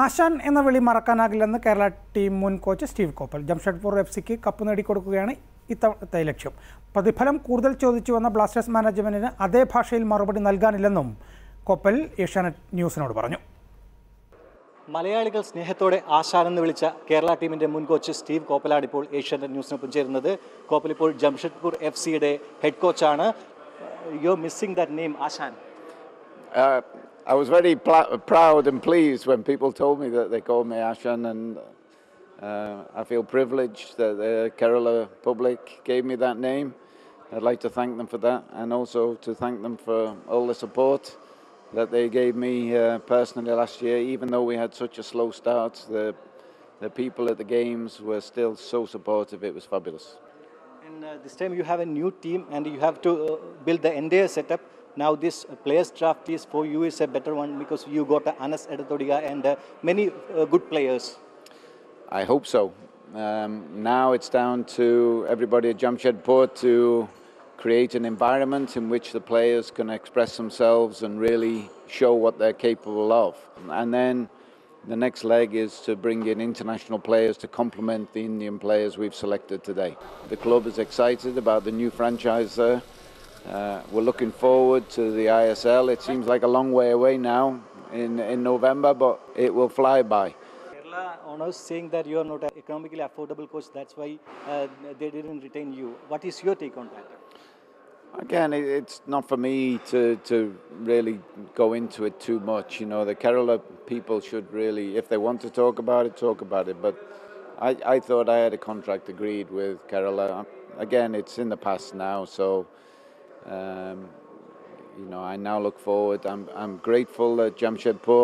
ആശാൻ എന്ന വിളി മറക്കാനാകില്ലെന്ന് കേരള ടീം മുൻ coach Steve Coppell. Jamshedpur F സിക്ക് കപ്പ് നേടിക്കൊടുക്കുകയാണ് ഇത്തവണത്തെ ലക്ഷ്യം. പ്രതിഫലം കൂടുതൽ ചോദിച്ചുവെന്ന ബ്ലാസ്റ്റേഴ്സ് മാനേജ്മെന്റിന് അതേ ഭാഷയിൽ മറുപടി നൽകാനില്ലെന്നും കോപ്പൽ ഏഷ്യാനെറ്റ് ന്യൂസിനോട് പറഞ്ഞു. മലയാളികൾ സ്നേഹത്തോടെ ആശാൻ എന്ന് വിളിച്ച കേരള ടീമിന്റെ മുൻ കോച്ച് സ്റ്റീവ് കോപ്പലാണ് ഇപ്പോൾ ഏഷ്യാനെറ്റ് ന്യൂസിനൊപ്പം ചേരുന്നത്. കോപ്പൽ ഇപ്പോൾ ജംഷഡ്പൂർ എഫ് സിയുടെ ഹെഡ് കോച്ചാണ് യു മിസ്സിംഗ് ദാറ്റ് നെയിം ആശാൻ. Uh, I was very proud and pleased when people told me that they called me Ashan, and uh, I feel privileged that the Kerala public gave me that name. I'd like to thank them for that, and also to thank them for all the support that they gave me uh, personally last year. Even though we had such a slow start, the the people at the games were still so supportive. It was fabulous. And uh, this time you have a new team and you have to uh, build the entire setup. Now this uh, players draft is for you is a better one because you got uh, Anas Edathodika and uh, many uh, good players. I hope so. Um, now it's down to everybody at Jamshedpur to create an environment in which the players can express themselves and really show what they're capable of. And then the next leg is to bring in international players to complement the Indian players we've selected today. The club is excited about the new franchise there. Uh, we're looking forward to the ISL. It seems like a long way away now in, in November, but it will fly by. Kerala owners saying that you are not an economically affordable coach. That's why uh, they didn't retain you. What is your take on that? Again, it, it's not for me to, to really go into it too much. You know, the Kerala people should really, if they want to talk about it, talk about it. But I, I thought I had a contract agreed with Kerala. Again, it's in the past now, so um, you know, I now look forward. I'm, I'm grateful that Jamshedpur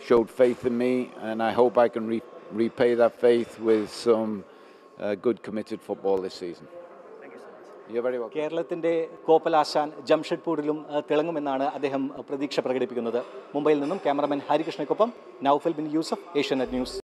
showed faith in me, and I hope I can re- repay that faith with some uh, good committed football this season. You're very welcome. കേരളത്തിന്റെ കോപ്പൽ ആശാൻ ജംഷഡ്പൂരിലും അഹ്, തിളങ്ങുമെന്നാണ് അദ്ദേഹം അഹ്, പ്രതീക്ഷ പ്രകടിപ്പിക്കുന്നത് മുംബൈയിൽ നിന്നും cameraman ഹരികൃഷ്ണയ്ക്കൊപ്പം Naufal bin Yusuf Asianet news